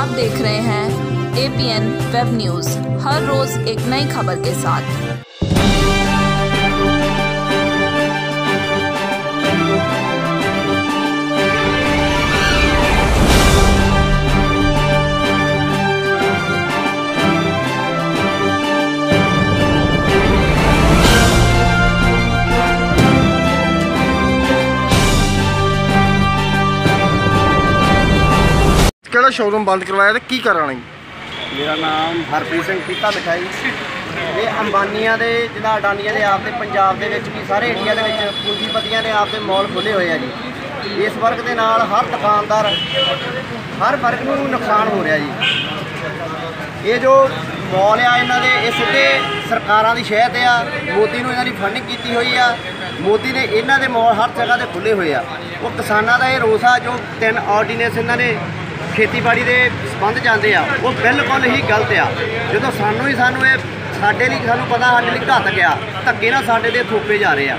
आप देख रहे हैं एपीएन वेब न्यूज हर रोज एक नई खबर के साथ ਕਿਹੜਾ ਸ਼ੋਰੂਮ ਬੰਦ ਕਰਵਾਇਆ ਤੇ ਕੀ ਕਾਰਨ ਜੀ? ਮੇਰਾ ਨਾਮ ਹਰਪ੍ਰੀਤ ਸਿੰਘ ਪੀਤਾ ਮਿਠਾਈ ਇਹ ਅੰਬਾਨੀਆਂ ਦੇ ਜਿਹੜਾ ਅਡਾਨੀਆਂ ਦੇ ਆਪਦੇ ਪੰਜਾਬ ਦੇ ਵਿੱਚ ਵੀ, ਸਾਰੇ ਇੰਡੀਆ ਦੇ ਵਿੱਚ ਪੂੰਜੀਪਤੀਆਂ ਦੇ ਆਪਦੇ ਮਾਲ ਖੁੱਲੇ ਹੋਏ ਆ ਜੀ। ਇਸ ਵਰਗ ਦੇ ਨਾਲ ਹਰ ਦੁਕਾਨਦਾਰ, ਹਰ ਵਰਗ ਨੂੰ ਨੁਕਸਾਨ ਹੋ ਰਿਹਾ ਜੀ। ਇਹ ਜੋ ਮਾਲ ਆ ਇਹਨਾਂ ਦੇ, ਇਹ ਸਿੱਧੇ ਸਰਕਾਰਾਂ ਦੀ ਸ਼ਹਿਦ ਆ। ਮੋਦੀ ਨੂੰ ਇਹਨਾਂ ਦੀ ਫੰਡਿੰਗ ਕੀਤੀ ਹੋਈ ਆ। ਮੋਦੀ ਨੇ ਇਹਨਾਂ ਦੇ ਮਾਲ ਹਰ ਜਗ੍ਹਾ ਤੇ ਖੁੱਲੇ ਹੋਏ ਆ। ਉਹ ਕਿਸਾਨਾਂ ਦਾ ਇਹ ਰੋਸ ਆ, ਜੋ ਤਿੰਨ ਆਰਡੀਨੈਂਸ ਇਹਨਾਂ ਨੇ ਖੇਤੀਬਾੜੀ ਦੇ ਸੰਬੰਧ ਜਾਂਦੇ ਆ ਉਹ ਬਿਲਕੁਲ ਹੀ ਗਲਤ ਆ। ਜਦੋਂ ਸਾਨੂੰ ਹੀ ਸਾਨੂੰ ਇਹ ਸਾਡੇ ਲਈ ਸਾਨੂੰ ਪਤਾ ਸਾਡੇ ਲਈ ਘਾਤਕ ਆ ਧੱਕੇ ਨਾਲ ਸਾਡੇ ਦੇ ਥੋਪੇ ਜਾ ਰਹੇ ਆ।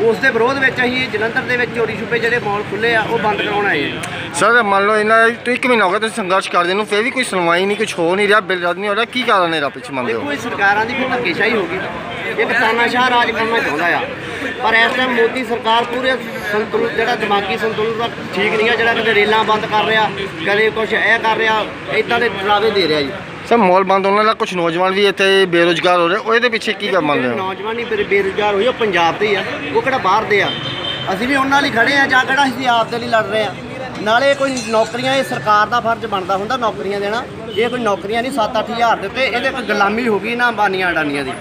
ਉਸ ਦੇ ਵਿਰੋਧ ਵਿੱਚ ਅਸੀਂ ਜਲੰਧਰ ਦੇ ਵਿੱਚ ਚੋਰੀ ਛੁਪੇ ਜਿਹੜੇ ਮਾਲ ਖੁੱਲੇ ਆ ਉਹ ਬੰਦ ਕਰਾਉਣ ਆਏ ਆ। ਸਰ ਮੰਨ ਲਓ ਇਹਨਾਂ ਤੁਸੀਂ ਇੱਕ ਮਹੀਨਾ ਹੋ ਗਿਆ ਤੁਸੀਂ ਸੰਘਰਸ਼ ਕਰਦੇ ਨੂੰ ਫਿਰ ਵੀ ਕੋਈ ਸੁਣਵਾਈ ਨਹੀਂ ਕੁਝ ਹੋ ਨਹੀਂ ਰਿਹਾ ਬਿੱਲ ਰੱਦ ਨਹੀਂ ਹੋ ਰਿਹਾ ਕੀ ਕਾਰਨ ਹੈ ਇਹਦਾ ਪਿੱਛੇ ਮੰਨਦੇ ਦੇਖੋ ਹੋ ਇਹ ਸਰਕਾਰਾਂ ਦੀ ਕੋਈ ਧੱਕੇਸ਼ਾਹੀ ਹੋ ਗਈ। ਇਹ ਕਿਸਾਨਾਸ਼ਾਹ ਰਾਜ ਕਰਨਾ ਚਾਹੁੰਦਾ ਆ। ਪਰ ਇਸ ਟਾਈਮ ਮੋਦੀ ਸਰਕਾਰ ਪੂਰੇ ਸੰਤੁਲਨ ਜਿਹੜਾ ਦਿਮਾਗੀ ਸੰਤੁਲਨ ਦਾ ਠੀਕ ਨਹੀਂ ਆ ਜਿਹੜਾ ਕਦੇ ਰੇਲਾਂ ਬੰਦ ਕਰ ਰਿਹਾ ਕਦੇ ਕੁਝ ਇਹ ਕਰ ਰਿਹਾ ਇਦਾਂ ਦੇ ਡਰਾਵੇ ਦੇ ਰਿਹਾ ਜੀ। ਸਰ ਮਾਲ ਬੰਦ ਹੋਣ ਨਾਲ ਕੁਝ ਨੌਜਵਾਨ ਵੀ ਇੱਥੇ ਬੇਰੋਜ਼ਗਾਰ ਹੋ ਰਹੇ ਉਹਦੇ ਪਿੱਛੇ ਕੀ ਕਰ ਮੰਨਦੇ ਹੋ? ਨੌਜਵਾਨ ਹੀ ਬੇਰੁਜ਼ਗਾਰ ਹੋਏ ਉਹ ਪੰਜਾਬ ਦੇ ਆ ਉਹ ਕਿਹੜਾ ਬਾਹਰ ਦੇ ਆ? ਅਸੀਂ ਵੀ ਉਹਨਾਂ ਲਈ ਖੜੇ ਆ ਜਾਂ ਕਿਹੜਾ ਅਸੀਂ ਆਪ ਦੇ ਲਈ ਲੜ ਰਹੇ ਆ? ਨਾਲੇ ਕੋਈ ਨੌਕਰੀਆਂ ਇਹ ਸਰਕਾਰ ਦਾ ਫਰਜ਼ ਬਣਦਾ ਹੁੰਦਾ ਨੌਕਰੀਆਂ ਦੇਣਾ ਇਹ ਕੋਈ ਨੌਕਰੀਆਂ ਨਹੀਂ 7-8 ਹਜ਼ਾਰ ਦਿੱਤੇ ਇਹਦੇ ਕੋਈ ਗੁਲਾਮੀ ਹੋ ਗਈ ਨਾ ਅੰਬਾਨੀਆਂ ਅਡਾਨੀਆਂ ਦੀ।